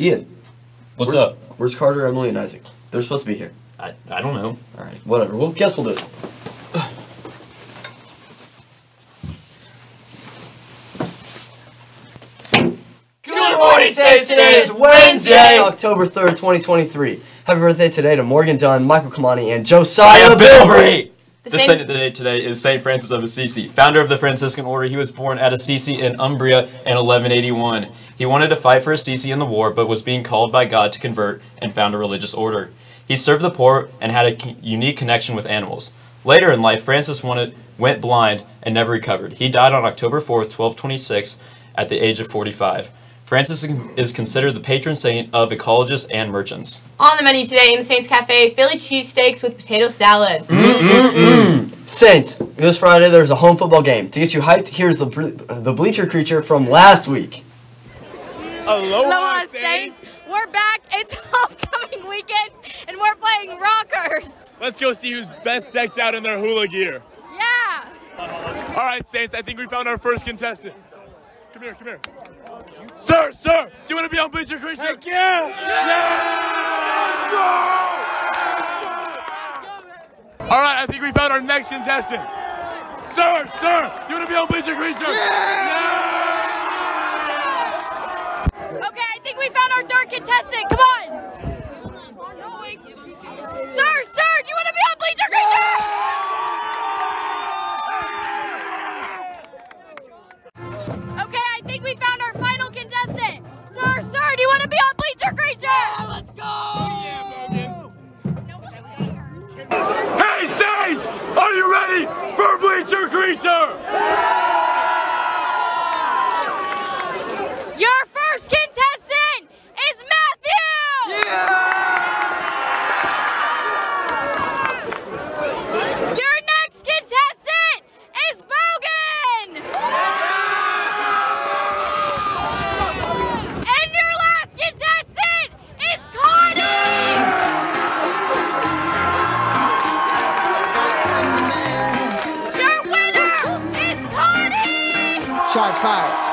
Ian. What's where's, up? Where's Carter, Emily, and Isaac? They're supposed to be here. I, I don't know. All right, whatever. Well, guess we'll do it. Good morning, Saints. Today is Wednesday, October 3rd, 2023. Happy birthday today to Morgan Dunn, Michael Kamani, and Josiah Bilbrey. The saint saint- of the day today is Saint Francis of Assisi, founder of the Franciscan order. He was born at Assisi in Umbria in 1181. He wanted to fight for Assisi in the war, but was being called by God to convert and found a religious order. He served the poor and had a unique connection with animals. Later in life, Francis wanted, went blind and never recovered. He died on October 4th, 1226, at the age of 45. Francis is considered the patron saint of ecologists and merchants. On the menu today in the Saints Cafe, Philly cheesesteaks with potato salad. Mm, mm, mm. Saints, this Friday there's a home football game. To get you hyped, here's the, the bleacher creature from last week. Aloha Saints, we're back. It's homecoming weekend, and we're playing rockers. Let's go see who's best decked out in their hula gear. Yeah. All right, Saints, I think we found our first contestant. Come here, come here. Sir, sir, do you want to be on Bleacher Creature? Heck yeah! Yeah! All right, I think we found our next contestant. Sir, sir, do you want to be on Bleacher Creature? Okay, I think we found our third contestant. Shots fired.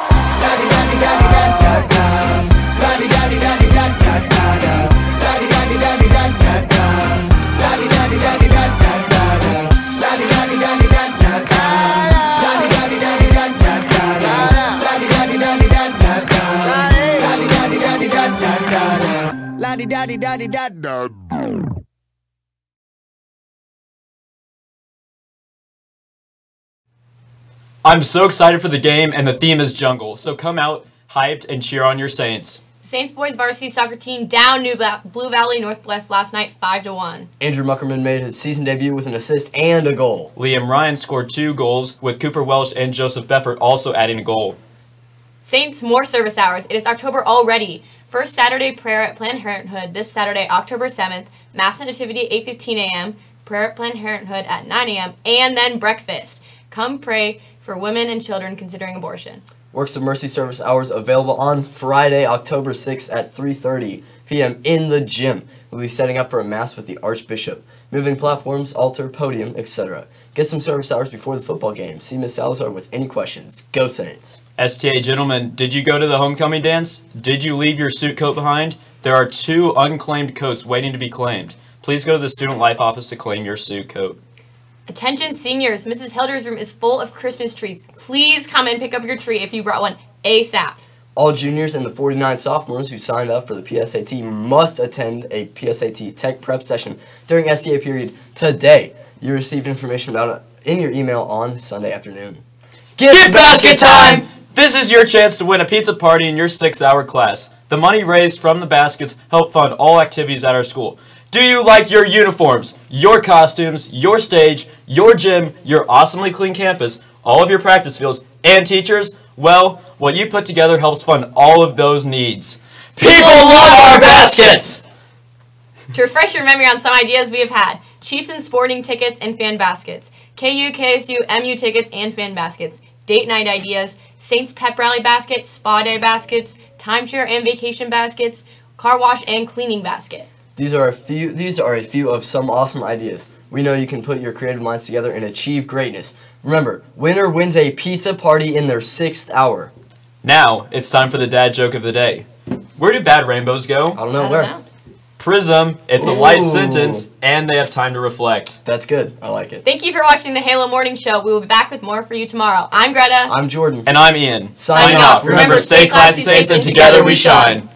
La-di-da-di-da-di-da. I'm so excited for the game, and the theme is jungle. So come out hyped and cheer on your Saints. Saints boys varsity soccer team down New Ba- Blue Valley Northwest last night 5 to 1. Andrew Muckerman made his season debut with an assist and a goal. Liam Ryan scored two goals, with Cooper Welsh and Joseph Beffert also adding a goal. Saints more service hours. It is October already. First Saturday prayer at Planned Parenthood this Saturday, October 7th. Mass and nativity 8:15 a.m. Prayer at Planned Parenthood at 9 a.m. and then breakfast. Come pray for women and children considering abortion. Works of Mercy service hours available on Friday, October 6th at 3:30 p.m. in the gym. We'll be setting up for a mass with the Archbishop, moving platforms, altar, podium, etc. Get some service hours before the football game. See Miss Salazar with any questions. Go Saints! STA gentlemen, did you go to the homecoming dance? Did you leave your suit coat behind? There are two unclaimed coats waiting to be claimed. Please go to the student life office to claim your suit coat. Attention seniors, Mrs. Hilder's room is full of Christmas trees. Please come and pick up your tree if you brought one ASAP. All juniors and the 49 sophomores who signed up for the PSAT must attend a PSAT tech prep session during STA period today. You received information about it in your email on Sunday afternoon. Gift basket time! This is your chance to win a pizza party in your six hour class. The money raised from the baskets help fund all activities at our school. Do you like your uniforms, your costumes, your stage, your gym, your awesomely clean campus, all of your practice fields, and teachers? Well, what you put together helps fund all of those needs. People love our baskets! To refresh your memory on some ideas we have had Chiefs and Sporting tickets and fan baskets, KU, KSU, MU tickets and fan baskets, date night ideas, Saints pep rally baskets, spa day baskets, timeshare and vacation baskets, car wash and cleaning basket. These are a few these are a few of some awesome ideas. We know you can put your creative minds together and achieve greatness. Remember, winner wins a pizza party in their sixth hour. Now, it's time for the dad joke of the day. Where do bad rainbows go? I don't I know don't where. know. Prism. It's a light sentence, and they have time to reflect. That's good. I like it. Thank you for watching the Halo Morning Show. We will be back with more for you tomorrow. I'm Greta. I'm Jordan. And I'm Ian. Signing Signing off. off. Remember, stay classy, saints, and together we shine.